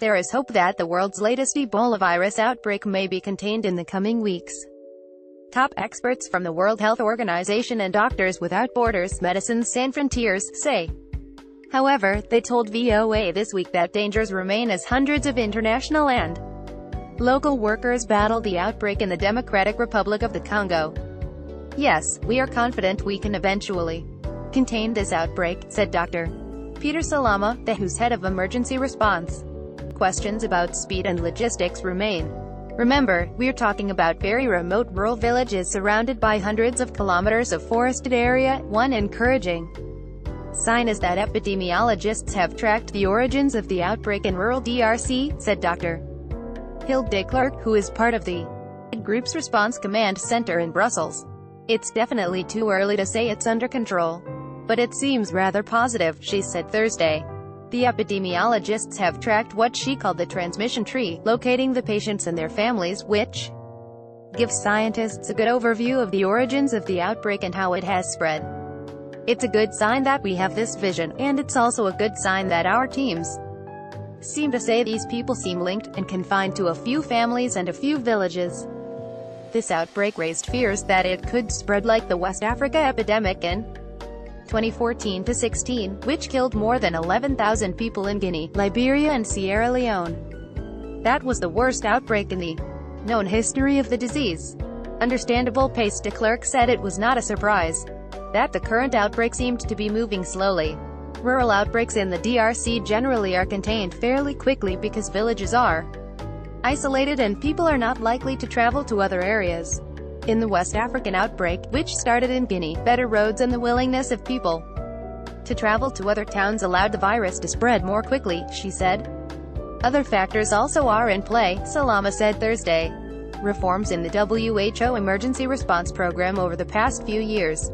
There is hope that the world's latest Ebola virus outbreak may be contained in the coming weeks. Top experts from the World Health Organization and Doctors Without Borders, Médecins Sans Frontières, say. However, they told VOA this week that dangers remain as hundreds of international and local workers battle the outbreak in the Democratic Republic of the Congo. Yes, we are confident we can eventually contain this outbreak, said Dr. Peter Salama, the WHO's head of emergency response questions about speed and logistics remain. Remember, we're talking about very remote rural villages surrounded by hundreds of kilometers of forested area. One encouraging sign is that epidemiologists have tracked the origins of the outbreak in rural DRC, said Dr. Hilde de Klerk, who is part of the group's response command center in Brussels. It's definitely too early to say it's under control. But it seems rather positive, she said Thursday. The epidemiologists have tracked what she called the transmission tree, locating the patients and their families, which gives scientists a good overview of the origins of the outbreak and how it has spread. It's a good sign that we have this vision, and it's also a good sign that our teams seem to say these people seem linked, and confined to a few families and a few villages. This outbreak raised fears that it could spread like the West Africa epidemic in 2014 to 16, which killed more than 11,000 people in Guinea, Liberia and Sierra Leone. That was the worst outbreak in the known history of the disease. Understandable pace de Klerk said it was not a surprise that the current outbreak seemed to be moving slowly. Rural outbreaks in the DRC generally are contained fairly quickly because villages are isolated and people are not likely to travel to other areas. In the West African outbreak, which started in Guinea, better roads and the willingness of people to travel to other towns allowed the virus to spread more quickly, she said. Other factors also are in play, Salama said Thursday. Reforms in the WHO emergency response program over the past few years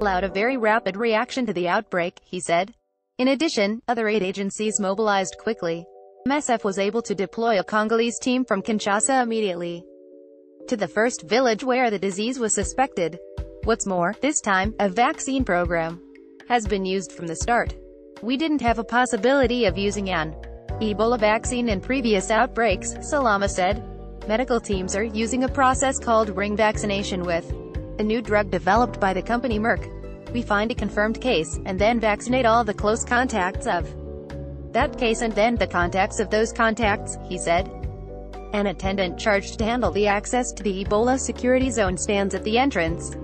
allowed a very rapid reaction to the outbreak, he said. In addition, other aid agencies mobilized quickly. MSF was able to deploy a Congolese team from Kinshasa immediately to the first village where the disease was suspected. What's more, this time, a vaccine program has been used from the start. We didn't have a possibility of using an Ebola vaccine in previous outbreaks, Salama said. Medical teams are using a process called ring vaccination with a new drug developed by the company Merck. We find a confirmed case, and then vaccinate all the close contacts of that case and then the contacts of those contacts, he said. An attendant charged to handle the access to the Ebola security zone stands at the entrance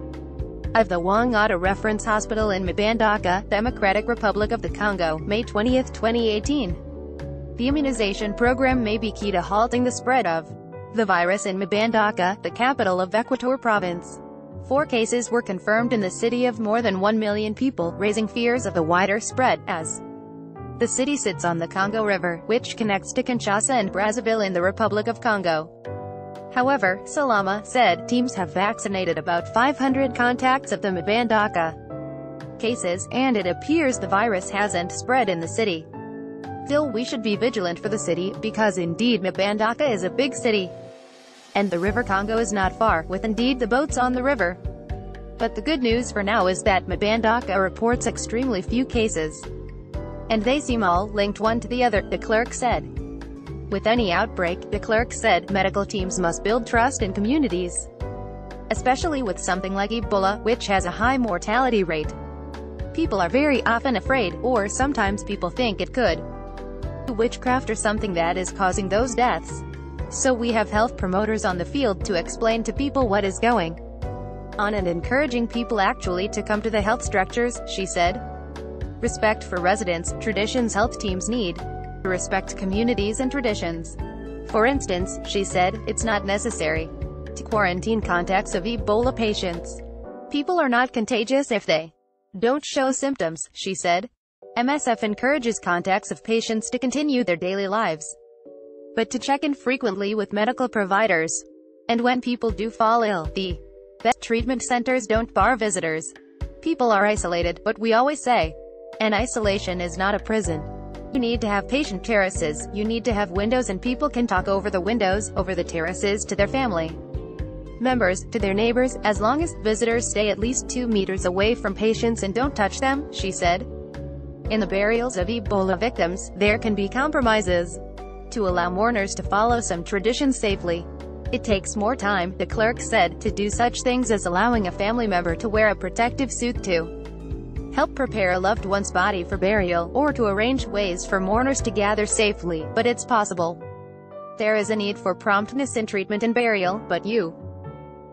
of the Wangata Reference Hospital in Mbandaka, Democratic Republic of the Congo, May 20, 2018. The immunization program may be key to halting the spread of the virus in Mbandaka, the capital of Equator Province. Four cases were confirmed in the city of more than 1 million people, raising fears of the wider spread, as the city sits on the Congo River, which connects to Kinshasa and Brazzaville in the Republic of Congo. However, Salama said, teams have vaccinated about 500 contacts of the Mbandaka cases, and it appears the virus hasn't spread in the city. Still we should be vigilant for the city, because indeed Mbandaka is a big city. And the river Congo is not far, with indeed the boats on the river. But the good news for now is that Mbandaka reports extremely few cases. And they seem all linked one to the other, de Klerk said. With any outbreak, de Klerk said, medical teams must build trust in communities. Especially with something like Ebola, which has a high mortality rate. People are very often afraid, or sometimes people think it could. Witchcraft or something that is causing those deaths. So we have health promoters on the field to explain to people what is going on and encouraging people actually to come to the health structures, she said. Respect for residents, traditions health teams need. To respect communities and traditions. For instance, she said, it's not necessary to quarantine contacts of Ebola patients. People are not contagious if they don't show symptoms, she said. MSF encourages contacts of patients to continue their daily lives, but to check in frequently with medical providers. And when people do fall ill, the best treatment centers don't bar visitors. People are isolated, but we always say, and isolation is not a prison. You need to have patient terraces, you need to have windows and people can talk over the windows, over the terraces to their family members, to their neighbors, as long as visitors stay at least two meters away from patients and don't touch them, she said. In the burials of Ebola victims, there can be compromises. to allow mourners to follow some traditions safely. It takes more time, de Klerk said, to do such things as allowing a family member to wear a protective suit to help prepare a loved one's body for burial, or to arrange ways for mourners to gather safely, but it's possible. There is a need for promptness in treatment and burial, but you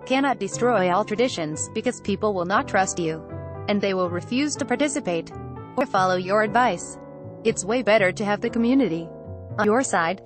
cannot destroy all traditions, because people will not trust you. And they will refuse to participate or follow your advice. It's way better to have the community on your side,